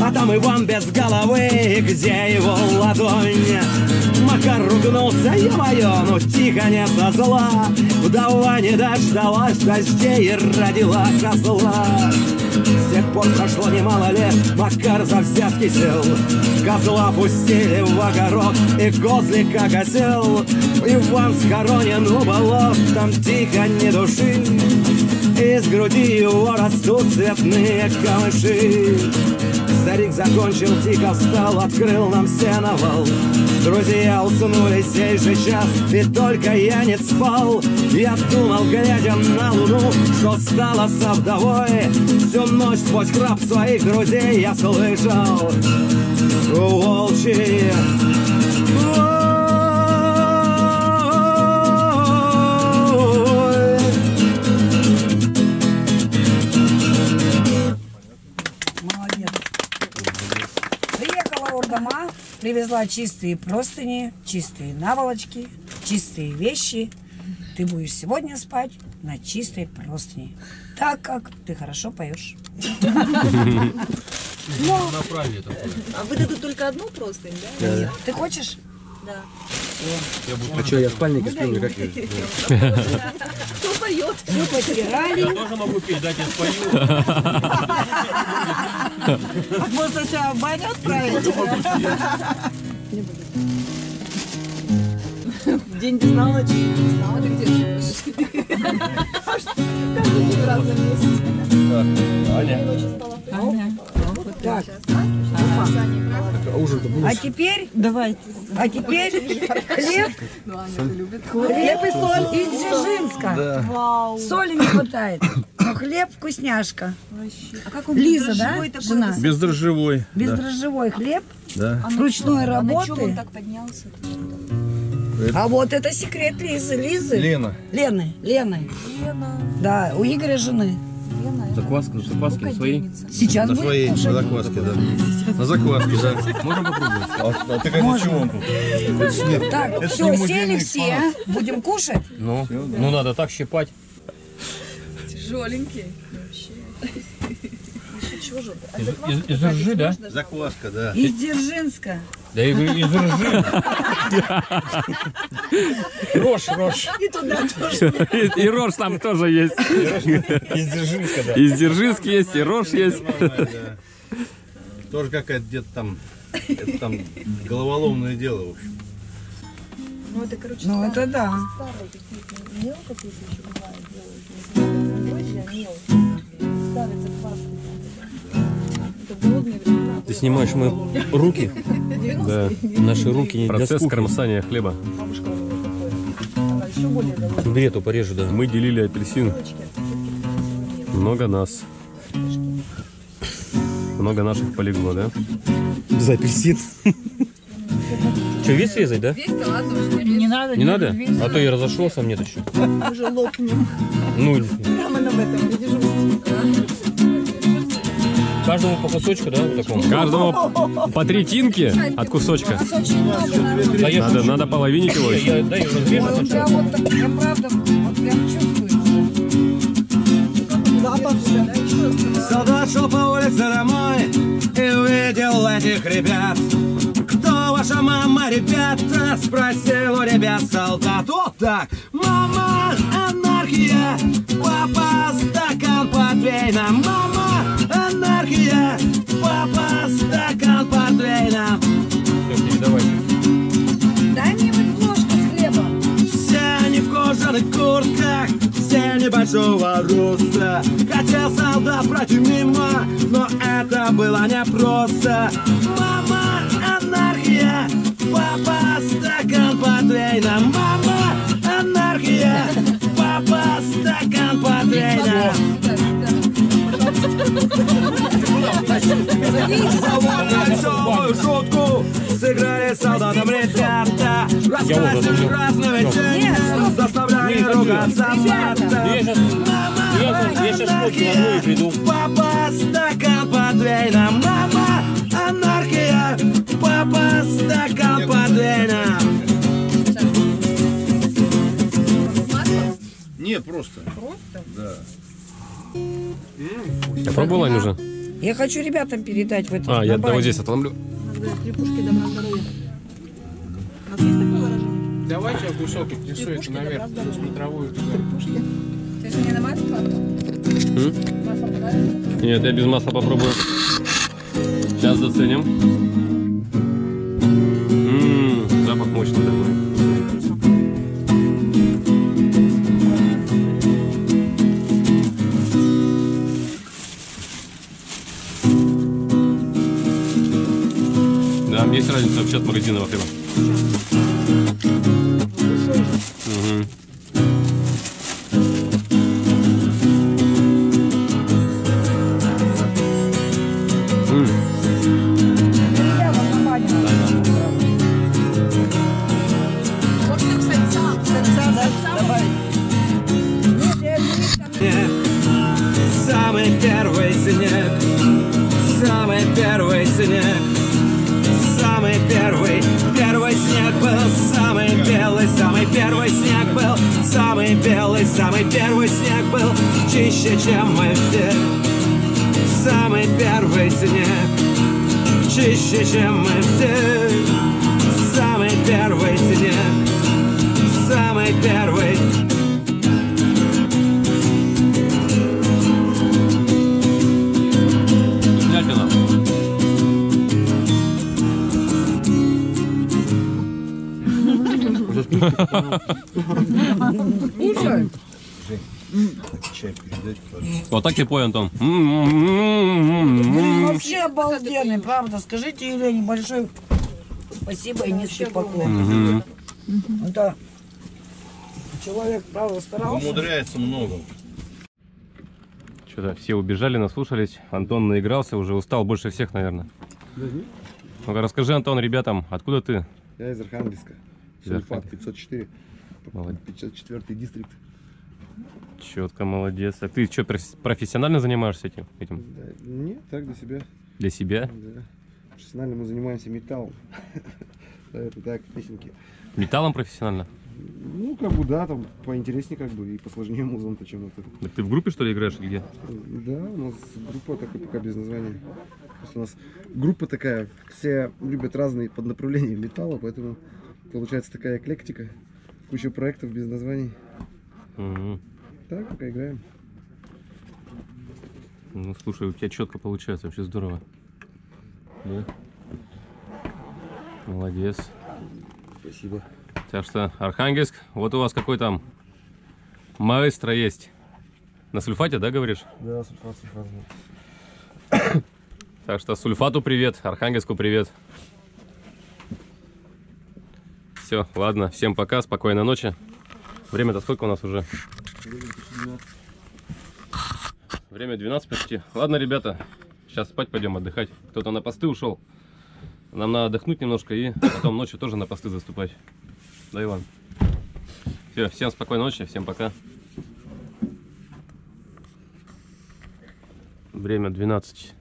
Speaker 6: А там Иван без головы, и где его ладонь? Макар ругнулся, ё-моё, ну тихо, не со зла. Вдова не дождалась дождей и родила козла тех пор прошло немало лет, Макар за взятки сел. Козла пустили в огород, и козлика косел Иван схоронен у болот, там тихо, не души. Из груди его растут цветные камыши Старик закончил, тихо встал, открыл нам сеновал. Друзья уснули сей же час, и только я не спал. Я думал, глядя на луну, что стало со вдовой. Всю ночь сквозь храп своих друзей я слышал. Волчий
Speaker 1: привезла чистые простыни, чистые наволочки, чистые вещи. Ты будешь сегодня спать на чистой простыни, так как ты хорошо поешь. [laughs]
Speaker 10: Ну, на праве такое.
Speaker 7: А выдадут только одну простынь, да.
Speaker 1: Ты хочешь?
Speaker 7: Да.
Speaker 3: А что, я в спальнике сплю, мне как я?
Speaker 7: Кто поет?
Speaker 1: Все постирали.
Speaker 10: Я тоже могу петь, дайте я спою. [laughs]
Speaker 5: А может, сначала в баню отправить? День без налочи.
Speaker 7: А ты где живешь? Каждый день в разном месте.
Speaker 4: Аня.
Speaker 1: Так,
Speaker 3: А
Speaker 1: а теперь,
Speaker 5: Давайте.
Speaker 1: а теперь хлеб, хлеб и соль из Дзержинска. Соли не хватает, но хлеб вкусняшка.
Speaker 5: А как он
Speaker 1: Лиза, да, жена?
Speaker 4: Бездрожжевой.
Speaker 1: Бездрожжевой хлеб
Speaker 4: Да.
Speaker 1: ручной
Speaker 7: А на чем он
Speaker 1: работы.
Speaker 7: так поднялся?
Speaker 1: А вот это секрет Лизы. Лизы.
Speaker 4: Лена.
Speaker 1: Лены. Лены.
Speaker 7: Лена.
Speaker 1: Да, у Игоря жены.
Speaker 4: Закваска, закваски
Speaker 5: Сколько
Speaker 4: свои.
Speaker 5: денется?
Speaker 1: Сейчас
Speaker 11: На своей, на закваске, да. На закваске, да.
Speaker 4: Можно попробовать?
Speaker 11: А, а ты как
Speaker 1: Можно.
Speaker 11: чего? Это ж нет.
Speaker 1: Так,
Speaker 11: Это
Speaker 1: все,
Speaker 11: не
Speaker 1: сели все. Будем кушать?
Speaker 4: Ну, ну надо так щипать.
Speaker 5: Тяжеленький. Вообще. Чего же? А
Speaker 4: Из- из- из ржи, да?
Speaker 11: Закваска, да.
Speaker 1: Из Дзержинска.
Speaker 4: Да и из ржи. Рожь, рожь.
Speaker 7: И туда тоже.
Speaker 4: И, и рожь там тоже есть.
Speaker 3: Из Дзержинска, да.
Speaker 4: Из Дзержинск есть, и рожь есть.
Speaker 11: Да. Тоже какая-то где-то там, это там головоломное дело, в общем.
Speaker 7: Ну, это, короче,
Speaker 1: Ну, это да.
Speaker 5: Старые какие-то мел какие-то еще бывает делают. Не знаю, не дрожжи, а мел. Ставят закваски.
Speaker 4: Ты снимаешь мои руки.
Speaker 5: 90-е.
Speaker 4: Да, наши руки не
Speaker 2: Процесс кромсания хлеба.
Speaker 5: Бабушка у него такой. Она еще более голодная.
Speaker 4: Смотри, я то порежу, да.
Speaker 2: Мы делили апельсин. Много нас. Много наших полегло, да?
Speaker 4: За апельсин. Что, весь резать, да?
Speaker 1: Не надо.
Speaker 4: Не надо? А то я разошелся, а мне то что?
Speaker 7: Уже лопнем.
Speaker 4: Ну,
Speaker 7: Прямо на этом дежурстве.
Speaker 4: Каждому по кусочку, да, вот такому?
Speaker 2: Каждому по три тинки от кусочка.
Speaker 4: Да я
Speaker 2: Надо, надо половинить его еще.
Speaker 4: Я, дай ее разрежу
Speaker 1: тебя
Speaker 4: сначала.
Speaker 1: вот так, прям правда, вот прям чувствуется.
Speaker 7: Да.
Speaker 6: Солдат шел по улице домой и увидел этих ребят. Ваша мама, ребята? Спросил у ребят солдат. Вот так. Мама, анархия. Папа, стакан портвейна. Мама, анархия. Папа, стакан портвейна.
Speaker 1: Дай мне вот ложку с хлебом.
Speaker 6: Все они в кожаных куртках, все небольшого роста. Хотел солдат пройти мимо, но это было непросто. Мама, папа, стакан портвейна. Мама, анархия, папа, стакан портвейна. Веселую шутку сыграли солдатом ребята. Рассказывали разными темами, заставляя ругаться мата.
Speaker 4: Я сейчас, я сейчас, я сейчас кофе возьму и приду.
Speaker 6: Папа, стакан портвейна, мама, анархия, папа, стакан портвейна.
Speaker 11: Не, просто. Да.
Speaker 2: Я пробовала уже?
Speaker 1: Я хочу ребятам передать в этом.
Speaker 2: А, я вот здесь отломлю.
Speaker 3: Давайте я кусок отнесу это наверх, на смотровую туда.
Speaker 5: Ты же не на масло? Масло?
Speaker 2: Нет, я без масла попробую. Сейчас заценим. Разница вообще от магазинного хлеба.
Speaker 6: Чище, чем мы все. Самый первый снег, чище, чем мы все. Самый первый снег, самый первый.
Speaker 2: Вкуснятина. [laughs]
Speaker 11: Чай передать, пожалуйста.
Speaker 2: Вот так тепло, Антон. М-м-м-м-м.
Speaker 1: блин, вообще обалденный, правда. Скажите Елене большое спасибо и низкий поклон. Это человек, правда, старался.
Speaker 11: Умудряется много.
Speaker 2: Что-то все убежали, наслушались. Антон наигрался, уже устал больше всех, наверное. Ну-ка, расскажи, Антон, ребятам, откуда ты?
Speaker 11: Я из Архангельска.
Speaker 2: Из
Speaker 11: Сульфат
Speaker 2: Архангельска.
Speaker 11: 504.
Speaker 2: Молодец.
Speaker 11: 504 дистрикт.
Speaker 2: Четко, молодец. А ты что, профессионально занимаешься этим? этим?
Speaker 3: Да, Нет, так для себя.
Speaker 2: Для себя?
Speaker 3: Да. Профессионально мы занимаемся металлом. [laughs] Это так, песенки.
Speaker 2: Металлом профессионально?
Speaker 3: Ну, как бы, да, там поинтереснее, как бы, и посложнее музон-то, чем это.
Speaker 2: Так ты в группе, что ли, играешь или где?
Speaker 3: Да, у нас группа такая пока без названия. Просто у нас группа такая, все любят разные поднаправления металла, поэтому получается такая эклектика, куча проектов без названий.
Speaker 2: Мгм.
Speaker 3: Так, пока играем.
Speaker 2: Ну, слушай, у тебя четко получается, вообще здорово. Да? Молодец.
Speaker 3: Спасибо.
Speaker 2: Так что, Архангельск, вот у вас какой там маэстро есть. На сульфате, да, говоришь?
Speaker 3: Да, сульфат, сульфат.
Speaker 2: Так что сульфату привет, Архангельску привет. Все, ладно, всем пока, спокойной ночи. Время-то сколько у нас уже? Время 12 почти. Ладно, ребята, сейчас спать пойдем отдыхать. Кто-то на посты ушел. Нам надо отдохнуть немножко и потом ночью тоже на посты заступать. Да, Иван? Все, всем спокойной ночи, всем пока. Время 12.